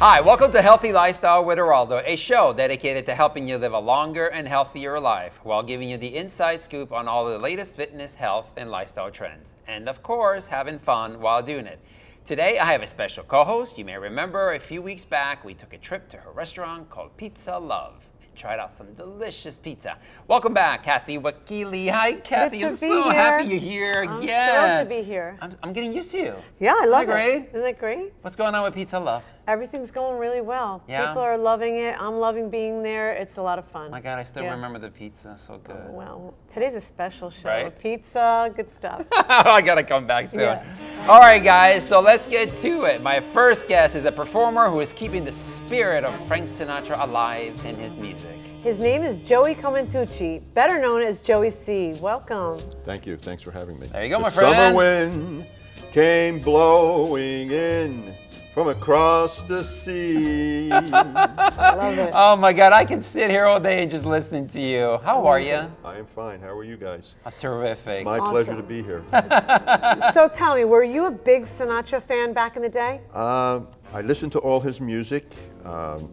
Hi, welcome to Healthy Lifestyle with Eraldo, a show dedicated to helping you live a longer and healthier life while giving you the inside scoop on all the latest fitness, health, and lifestyle trends. And of course, having fun while doing it. Today, I have a special co host. You may remember a few weeks back, we took a trip to her restaurant called Pizza Love and tried out some delicious pizza. Welcome back, Kathy Wakile. Hi, Kathy. to I'm be so here. happy you're here I'm again. thrilled to be here. I'm, I'm getting used to you. Yeah, I love that it. great? Isn't that great? What's going on with Pizza Love? Everything's going really well. Yeah? People are loving it. I'm loving being there. It's a lot of fun. My God, I still Yeah. remember the pizza. So oh, good. Well, today's a special show. Right? Pizza, good stuff. I gotta come back soon. Yeah. All right, guys, so let's get to it. My first guest is a performer who is keeping the spirit of Frank Sinatra alive in his music. His name is Joey Commentucci, better known as Joey C. Welcome. Thank you. Thanks for having me. There you go, the my friend. Summer wind came blowing in from across the sea. Love it. Oh my God, I can sit here all day and just listen to you. How are you? I am fine. How are you guys? Terrific. My Awesome. pleasure to be here. so tell me, were you a big Sinatra fan back in the day? Uh, I listened to all his music. Um,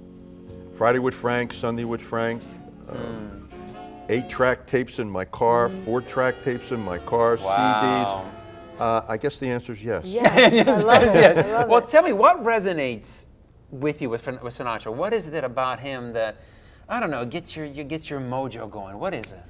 Friday with Frank, Sunday with Frank. Um, Eight track tapes in my car, four track tapes in my car, Wow. CDs. Uh, I guess the answer is yes. Yes, I love it. I love well, it. tell me what resonates with you with, with Sinatra. What is it about him that I don't know gets your you gets your mojo going? What is it?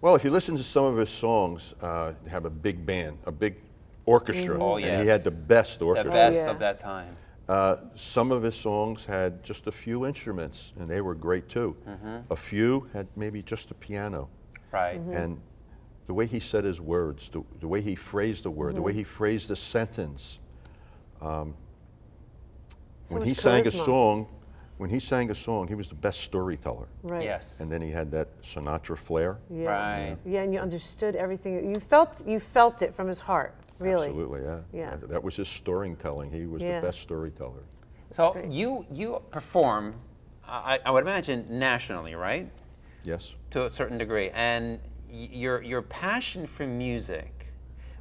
Well, if you listen to some of his songs, uh, they have a big band, a big orchestra, Oh, yes. and he had the best orchestra. The orchestra. best yeah. of that time. Uh, some of his songs had just a few instruments, and they were great too. Mm-hmm. A few had maybe just a piano, Right. and the way he said his words, the, the way he phrased the word, the way he phrased a sentence. Um, So when much he sang a song, when he sang a song, he was the best storyteller, Right. Yes. and then he had that Sinatra flair. Yeah. Right. Yeah, and you understood everything. You felt you felt it from his heart, really. Absolutely, yeah. Yeah. That, that was his storytelling. He was Yeah. the best storyteller. So great. you you perform, I, I would imagine nationally, right? Yes. To a certain degree, and y- your your passion for music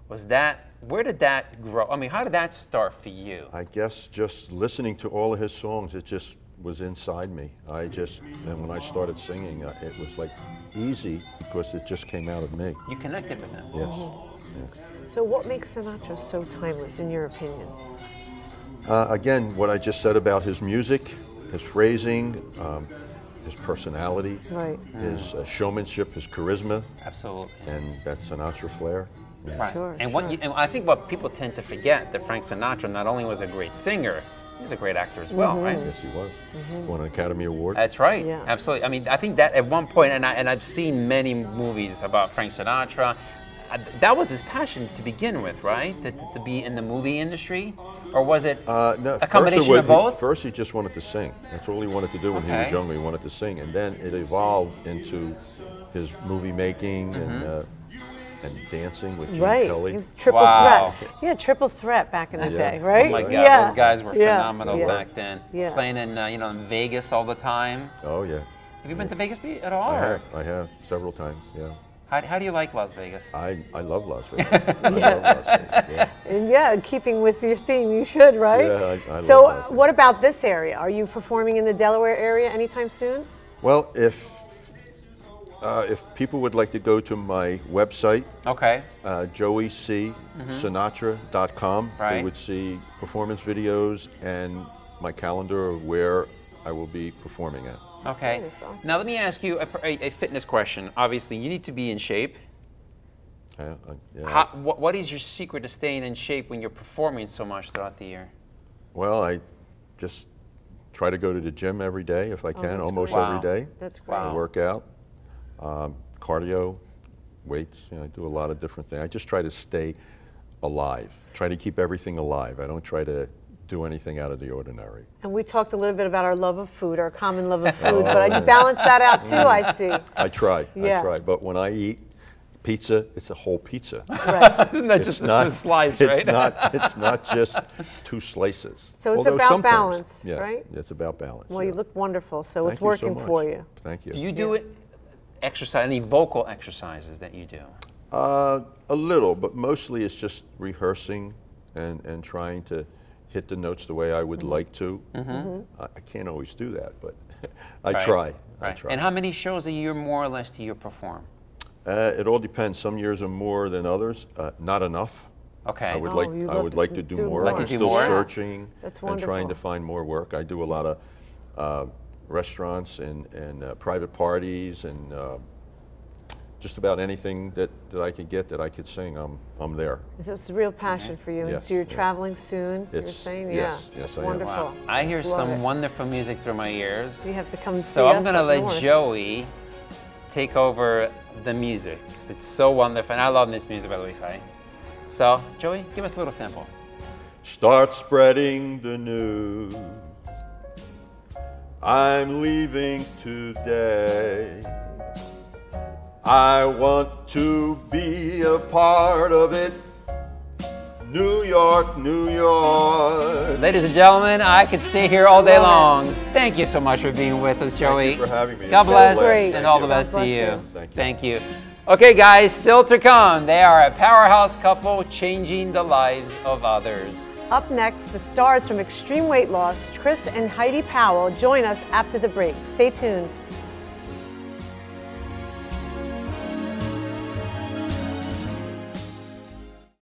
was that. Where did that grow? I mean, how did that start for you? I guess just listening to all of his songs, it just was inside me. I just, and when I started singing, uh, it was like easy because it just came out of me. You connected with him. Yes. yes. So, what makes Sinatra so timeless, in your opinion? Uh, again, what I just said about his music, his phrasing, um, his personality, Right. his uh, showmanship, his charisma, Absolutely. and that Sinatra flair. Yeah. Right. Sure, and what you, and I think what people tend to forget that Frank Sinatra not only was a great singer, he was a great actor as well, right? Yes, he was. Won an Academy Award. That's right. Yeah. Absolutely. I mean, I think that at one point, and I and I've seen many movies about Frank Sinatra. Uh, That was his passion to begin with, right? To, to, to be in the movie industry, or was it Uh, no, a first it combination was- of both? First, he just wanted to sing. That's all he wanted to do when he was Okay. younger. He wanted to sing, and then it evolved into his movie making and Mm-hmm. uh, and dancing with Gene Right. Kelly. He was Triple Wow. threat. Yeah, triple threat back in the Yeah. day, right? Oh my God, yeah. those guys were Yeah. phenomenal Yeah. back then. Yeah. Playing in uh, you know in Vegas all the time. Oh yeah, Have you been to Vegas Pete, at all? I or- have. I have several times. Yeah, How, how do you like Las Vegas? I, I love Las Vegas. I love Las Vegas. Yeah. And yeah, keeping with your theme, you should, right? Yeah, I- I so, love Las Vegas. what about this area? Are you performing in the Delaware area anytime soon? Well, if uh, if people would like to go to my website, Okay. uh, joeycsinatra.com, Right. they would see performance videos and my calendar of where I will be performing at. Okay. That's awesome. Now let me ask you a, a, a fitness question. Obviously, you need to be in shape. Yeah, I- yeah. How, what, what is your secret to staying in shape when you're performing so much throughout the year? Well, I just try to go to the gym every day if I can, Oh, almost great. every Wow. That's great. Wow. I work out, um, cardio, weights. You know, I do a lot of different things. I just try to stay alive. Try to keep everything alive. I don't try to do anything out of the ordinary. And we talked a little bit about our love of food, our common love of food, but you balance that out too, I see. I try. Yeah. I try. But when I eat pizza, it's a whole pizza. Right. Isn't that It's just not a slice, it's right? Not, it's not just two slices. So it's Although about balance, yeah, right? It's about balance. Well, yeah. you look wonderful, so Thank it's you so working for you. Thank you. do you do it exercise? Any vocal exercises that you do? Uh, a little, but mostly it's just rehearsing and, and trying to hit the notes the way I would like to. Mm-hmm. I, I can't always do that, but I Right. try. I Right. try. And how many shows a year, more or less, do you perform? Uh, it all depends. Some years are more than others. Uh, not enough. Okay. I would Oh, like I would to like to do do more. more. Like I'm still more? searching That's and trying to find more work. I do a lot of uh, restaurants and, and uh, private parties and uh, just about anything that, that I could get that I could sing. I'm I'm there. Is this a real passion for you? And Yes, so you're yeah. traveling soon, you're saying? yes, yeah. yes, It's I am. wonderful. Wow. I hear love some it. wonderful music through my ears. You have to come see So I'm gonna let north. Joey take over the music 'cause it's so wonderful, and I love this music by the way, Ty. So Joey, give us a little sample. Start spreading the news. I'm leaving today. I want to be a part of it. New York, New York. Ladies and gentlemen, I could stay here all day long. Thank you so much for being with us, Joey. you for having me. God It's so bless great. and Thank all you. the best God to you. you. Thank you. Thank you. Okay, guys, still to come. They are a powerhouse couple changing the lives of others. Up next, the stars from Extreme Weight Loss, Chris and Heidi Powell, join us after the break. Stay tuned.